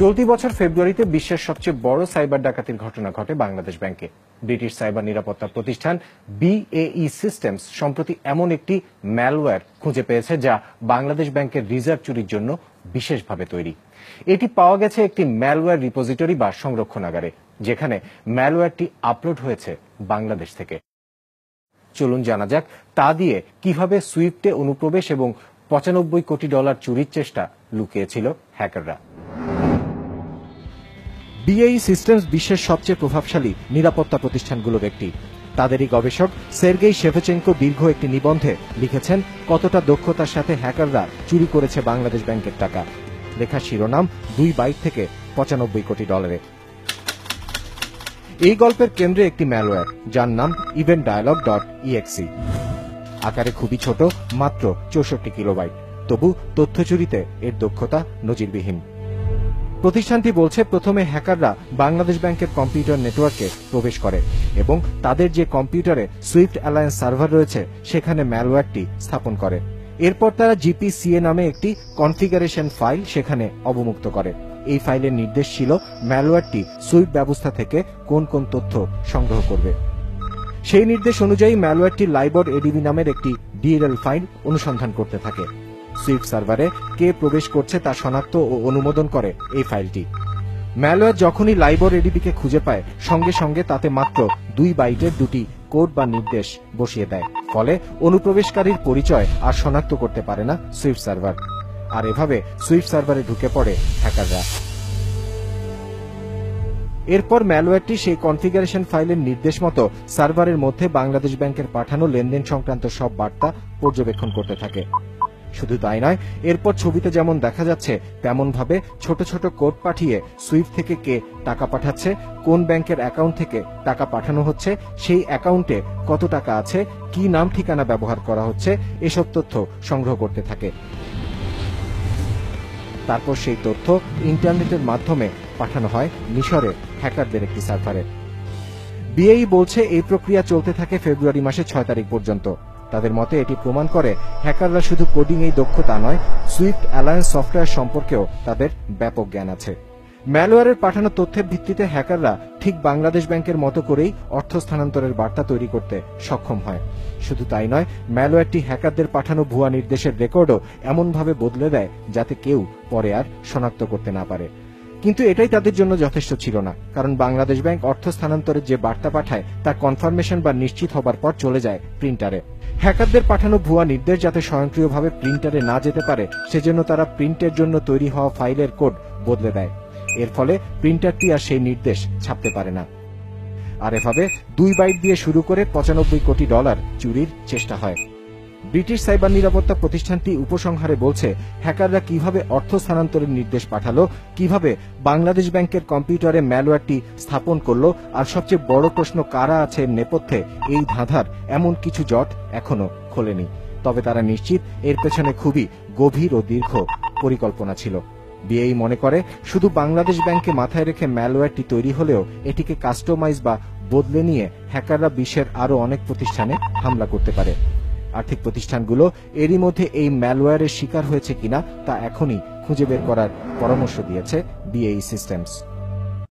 চলতি বছর ফেব্রুয়ারিতে বিশ্বের সবচেয়ে বড় সাইবার ডাকাতির ঘটনা ঘটে বাংলাদেশ ব্যাংকে। ব্রিটিশ সাইবার নিরাপত্তা প্রতিষ্ঠান বিএই সিস্টেমস সম্প্রতি এমন একটি ম্যালওয়্যার খুঁজে পেয়েছে যা বাংলাদেশ ব্যাংকের রিজার্ভ চুরির জন্য বিশেষভাবে তৈরি। এটি পাওয়া গেছে একটি ম্যালওয়্যার রিপোজিটরি বা সংরক্ষণাগারে যেখানে ম্যালওয়্যারটি আপলোড হয়েছে বাংলাদেশ থেকে। চলুন জানা যাক, তা দিয়ে কীভাবে সুইফটে অনুপ্রবেশ এবং পঁচানব্বই কোটি ডলার চুরির চেষ্টা লুকিয়েছিল হ্যাকাররা। বিএই সিস্টেমস বিশ্বের সবচেয়ে প্রভাবশালী নিরাপত্তা প্রতিষ্ঠানগুলোর একটি। তাদেরই গবেষক সের্গেই শেভচেঙ্কো দীর্ঘ একটি নিবন্ধে লিখেছেন কতটা দক্ষতার সাথে হ্যাকাররা চুরি করেছে বাংলাদেশ ব্যাংকের টাকা। লেখা শিরোনাম, দুই বাইট থেকে পঁচানব্বই কোটি ডলারে। এই গল্পের কেন্দ্রে একটি ম্যালওয়্যার যার নাম ইভেন্ট ডায়ালগ ডট ইএক্সি আকারে খুবই ছোট, মাত্র চৌষট্টি কিলোবাইট। তবু তথ্য চুরিতে এর দক্ষতা নজিরবিহীন। প্রতিষ্ঠানটি বলছে, প্রথমে হ্যাকাররা বাংলাদেশ ব্যাংকের কম্পিউটার নেটওয়ার্কে প্রবেশ করে এবং তাদের যে কম্পিউটারে সুইফট অ্যালায়েন্স সার্ভার রয়েছে, সেখানে ম্যালওয়্যারটি স্থাপন করে। এরপর তারা জিপিসিএ নামে একটি কনফিগারেশন ফাইল সেখানে অবমুক্ত করে। এই ফাইলের নির্দেশ ছিল ম্যালওয়্যারটি সুইফট ব্যবস্থা থেকে কোন কোন তথ্য সংগ্রহ করবে। সেই নির্দেশ অনুযায়ী ম্যালওয়্যারটি লাইবর এডিবি নামের একটি ডিএলএল ফাইল অনুসন্ধান করতে থাকে। সুইফট সার্ভারে কে প্রবেশ করছে তা শনাক্ত ও অনুমোদন করে এই ফাইলটি। ম্যালওয়্যার যখনই লাইবর এডিবিকে খুঁজে পায়, সঙ্গে সঙ্গে তাতে মাত্র দুই বাইটের দুটি কোড বা নির্দেশ বসিয়ে দেয়। ফলে অনুপ্রবেশকারীর পরিচয় আর শনাক্ত করতে পারে না সুইফট সার্ভার আর এভাবে সুইফট সার্ভারে ঢুকে পড়ে হ্যাকাররা। এরপর ম্যালওয়্যারটি সেই কনফিগারেশন ফাইলের নির্দেশ মতো সার্ভারের মধ্যে বাংলাদেশ ব্যাংকের পাঠানো লেনদেন সংক্রান্ত সব বার্তা পর্যবেক্ষণ করতে থাকে। শুধু তাই নয়, এরপর ছবিতে যেমন দেখা যাচ্ছে তেমন ভাবে ছোট ছোট কোড পাঠিয়ে সুইফট থেকে কে টাকা পাঠাচ্ছে, কোন ব্যাংকের অ্যাকাউন্ট থেকে টাকা পাঠানো হচ্ছে, সেই অ্যাকাউন্টে কত টাকা আছে, কি নাম ঠিকানা ব্যবহার করা হচ্ছে, এসব তথ্য সংগ্রহ করতে থাকে। তারপর সেই তথ্য ইন্টারনেটের মাধ্যমে পাঠানো হয় মিশরে হ্যাকারদের একটি সার্ভারে। বিএই বলছে, এই প্রক্রিয়া চলতে থাকে ফেব্রুয়ারি মাসে ছয় তারিখ পর্যন্ত। তাদের মতে এটি প্রমাণ করে হ্যাকাররা শুধু কোডিং এই দক্ষতা নয়, সুইফট অ্যালায়েন্স সফটওয়্যার সম্পর্কেও তাদের ব্যাপক জ্ঞান আছে। ম্যালওয়্যারের পাঠানো তথ্যের ভিত্তিতে হ্যাকাররা ঠিক বাংলাদেশ ব্যাংকের মতো করেই অর্থ স্থানান্তরের বার্তা তৈরি করতে সক্ষম হয়। শুধু তাই নয়, ম্যালওয়্যারটি হ্যাকারদের পাঠানো ভুয়া নির্দেশের রেকর্ডও এমনভাবে বদলে দেয় যাতে কেউ পরে আর শনাক্ত করতে না পারে। কিন্তু এটাই তাদের জন্য যথেষ্ট ছিল না, কারণ বাংলাদেশ ব্যাংক অর্থ স্থানান্তরের যে বার্তা পাঠায় তা কনফার্মেশন বা নিশ্চিত হবার পর চলে যায় প্রিন্টারে। হ্যাকারদের পাঠানো ভুয়া নির্দেশ যাতে স্বয়ংক্রিয়ভাবে প্রিন্টারে না যেতে পারে, সেজন্য তারা প্রিন্টের জন্য তৈরি হওয়া ফাইলের কোড বদলে দেয়। এর ফলে প্রিন্টারটি আর সেই নির্দেশ ছাপতে পারে না। আর এভাবে দুই বাইট দিয়ে শুরু করে পঁচানব্বই কোটি ডলার চুরির চেষ্টা হয়। ব্রিটিশ সাইবার নিরাপত্তা প্রতিষ্ঠানটি উপসংহারে বলছে, হ্যাকাররা কীভাবে অর্থ স্থানান্তরের নির্দেশ পাঠালো, কীভাবে বাংলাদেশ ব্যাংকের কম্পিউটারে ম্যালওয়্যারটি স্থাপন করল, আর সবচেয়ে বড় প্রশ্ন কারা আছে নেপথ্যে, এই ধাঁধার এমন কিছু জট এখনও খোলেনি। তবে তারা নিশ্চিত এর পেছনে খুবই গভীর ও দীর্ঘ পরিকল্পনা ছিল। বিএই মনে করে, শুধু বাংলাদেশ ব্যাংকে মাথায় রেখে ম্যালওয়্যারটি তৈরি হলেও এটিকে কাস্টমাইজ বা বদলে নিয়ে হ্যাকাররা বিশ্বের আরও অনেক প্রতিষ্ঠানে হামলা করতে পারে। আর্থিক প্রতিষ্ঠানগুলো এরই মধ্যে এই ম্যালওয়্যারের শিকার হয়েছে কিনা তা এখনই খুঁজে বের করার পরামর্শ দিয়েছে বিএই সিস্টেমস